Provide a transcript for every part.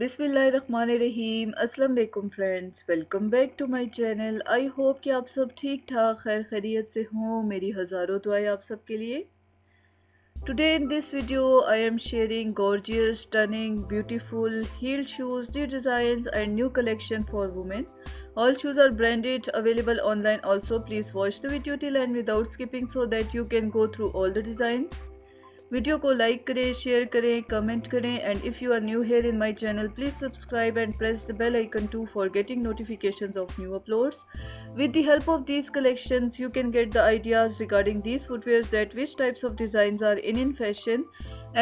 बिस्मिल्लाहिर्रहमानिर्रहीम अस्सलाम वालेकुम friends welcome back to my channel I hope कि आप सब ठीक ठाक खैर खैरियत से हों। मेरी हज़ारों दुआएँ आप सबके लिए। Today in this video I am sharing gorgeous stunning beautiful heel shoes new designs and new collection for women all shoes are branded, available online also. Please watch the video till end without skipping so that you can go through all the designs. Video को like करें share करें comment करें and if you are new here in my channel please subscribe and press the bell icon to for getting notifications of new uploads with the help of these collections you can get the ideas regarding these footwears that which types of designs are in in fashion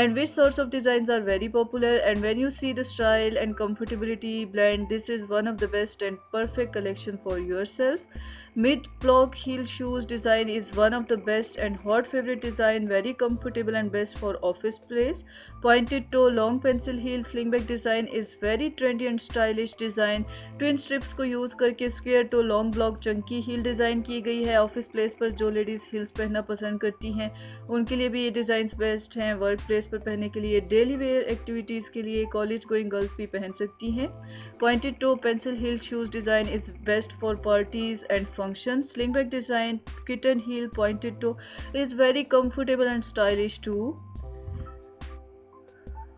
and which sorts of designs are very popular and when you see the style and comfortability blend this is one of the best and perfect collection for yourself Mid-block heel shoes design is one of the best and hot favorite design, very comfortable and best for office place. Pointed toe long pencil heel slingback design is very trendy and stylish design. Twin strips को use करके square toe long block chunky heel design की गई है office place पर जो ladies heels पहनना पसंद करती हैं उनके लिए भी ये डिज़ाइन बेस्ट हैं वर्क प्लेस पर पहनने के लिए डेली वेयर एक्टिविटीज़ के लिए कॉलेज गोइंग गर्ल्स भी पहन सकती हैं pointed toe pencil heel shoes design is best for parties and function. Slingback design, kitten heel pointed toe is very comfortable and stylish too.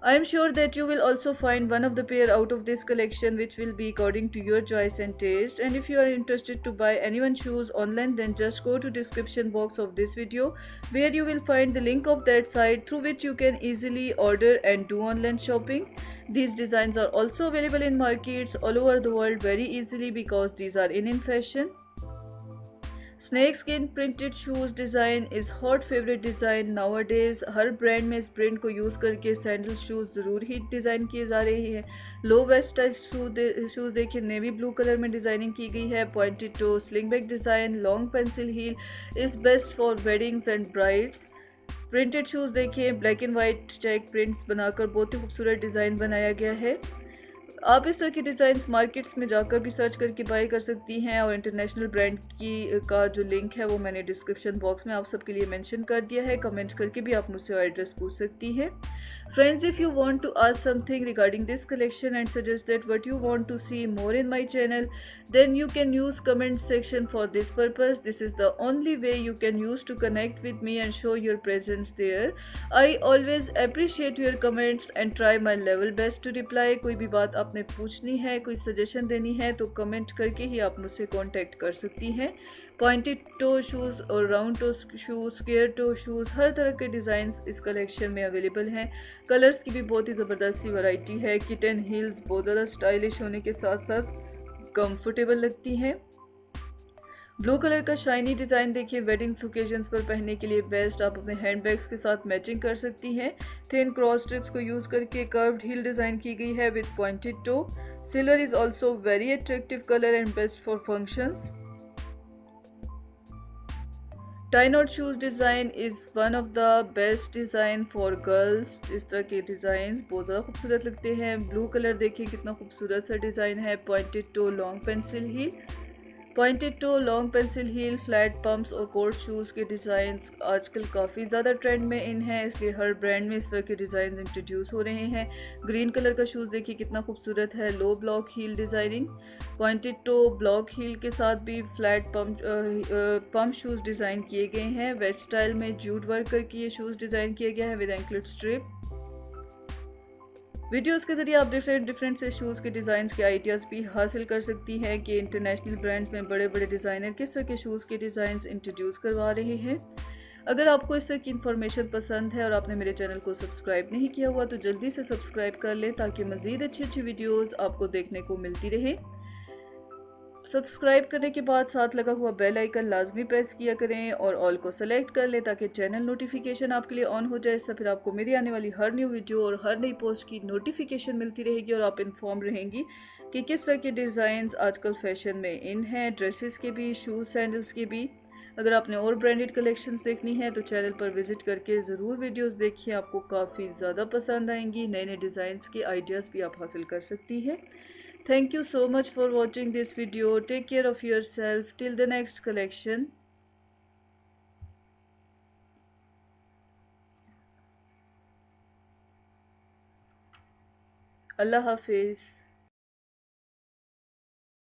I am sure that you will also find one of the pair out of this collection which will be according to your choice and taste and if you are interested to buy anyone shoes online then just go to description box of this video where you will find the link of that site through which you can easily order and do online shopping. These designs are also available in markets all over the world very easily because these are in in fashion. Snake skin printed shoes design is hot favourite design nowadays her brand में इस print को use करके sandal shoes ज़रूर ही design किए जा रहे हैं। Low waist type shoes देखिए नेवी ब्लू कलर में डिज़ाइनिंग की गई है। Pointed toe sling back design long pencil heel is best for weddings and brides printed shoes देखिए black and white check prints बनाकर बहुत ही खूबसूरत डिज़ाइन बनाया गया है। आप इस तरह के डिज़ाइन मार्केट्स में जाकर भी सर्च करके बाय कर सकती हैं और इंटरनेशनल ब्रांड की का जो लिंक है वो मैंने डिस्क्रिप्शन बॉक्स में आप सबके लिए मेंशन कर दिया है। कमेंट करके भी आप मुझसे एड्रेस पूछ सकती हैं। Friends if you want to ask something regarding this collection and suggest that what you want to see more in my channel then you can use comment section for this purpose this is the only way you can use to connect with me and show your presence there I always appreciate your comments and try my level best to reply कोई भी बात आप आपने पूछनी है, कोई suggestion देनी है तो कमेंट करके ही आप मुझसे कांटेक्ट कर सकती हैं। पॉइंटेड टो शूज़ और round toe shoes square toe shoes हर तरह के डिज़ाइन इस कलेक्शन में अवेलेबल हैं। कलर्स की भी बहुत ही ज़बरदस्त सी वैरायटी है। किटन हील्स बहुत ज़्यादा स्टाइलिश होने के साथ साथ कंफर्टेबल लगती हैं। ब्लू कलर का शाइनी डिज़ाइन देखिए वेडिंग्स ओकेजन्स पर पहनने के लिए बेस्ट आप अपने हैंड बैग्स के साथ मैचिंग कर सकती हैं। थिन क्रॉस स्ट्रिप्स को यूज़ करके कर्व्ड हील डिज़ाइन की गई है with pointed toe silver is also very attractive colour and best for functions tie knot shoes design is one of the best design for girls इस तरह के design बहुत ज़्यादा खूबसूरत लगते हैं। ब्लू कलर देखिए, कितना खूबसूरत सा डिज़ाइन है। पॉइंटेड टो लॉन्ग पेंसिल ही। Pointed toe long pencil heel, flat pumps और कोर्ट शूज़ के डिज़ाइन आजकल काफ़ी ज़्यादा ट्रेंड में इन हैं, इसलिए हर ब्रांड में इस तरह के डिज़ाइन इंट्रोड्यूस हो रहे हैं। ग्रीन कलर का शूज़ देखिए कितना खूबसूरत है low block heel designing pointed toe block heel के साथ भी flat pump pump shoes design किए गए हैं। वेस्ट स्टाइल में जूट वर्क करके ये शूज़ डिज़ाइन किया गया है विद एंकलेट स्ट्रिप वीडियोस के ज़रिए आप डिफरेंट डिफरेंट से शूज़ के डिज़ाइन के आइडियाज़ भी हासिल कर सकती हैं कि इंटरनेशनल ब्रांड्स में बड़े बड़े डिज़ाइनर किस तरह के शूज़ के डिज़ाइन इंट्रोड्यूस करवा रहे हैं। अगर आपको इस तरह की इन्फॉर्मेशन पसंद है और आपने मेरे चैनल को सब्सक्राइब नहीं किया हुआ तो जल्दी से सब्सक्राइब कर लें ताकि मज़ीद अच्छी अच्छी वीडियोज़ आपको देखने को मिलती रहे। सब्सक्राइब करने के बाद साथ लगा हुआ बेल आइकन लाजमी प्रेस किया करें और ऑल को सेलेक्ट कर लें ताकि चैनल नोटिफिकेशन आपके लिए ऑन हो जाए। इससे फिर आपको मेरी आने वाली हर न्यू वीडियो और हर नई पोस्ट की नोटिफिकेशन मिलती रहेगी और आप इन्फॉर्म रहेंगी कि किस तरह के डिज़ाइन आजकल फ़ैशन में इन हैं ड्रेसेस के भी शूज़ सैंडल्स के भी। अगर आपने और ब्रांडेड कलेक्शंस देखनी है तो चैनल पर विज़िट करके ज़रूर वीडियोस देखिए। आपको काफ़ी ज़्यादा पसंद आएँगी। नए नए डिज़ाइंस के आइडियाज़ भी आप हासिल कर सकती हैं। Thank you so much for watching this video. Take care of yourself. Till the next collection. Allah Hafiz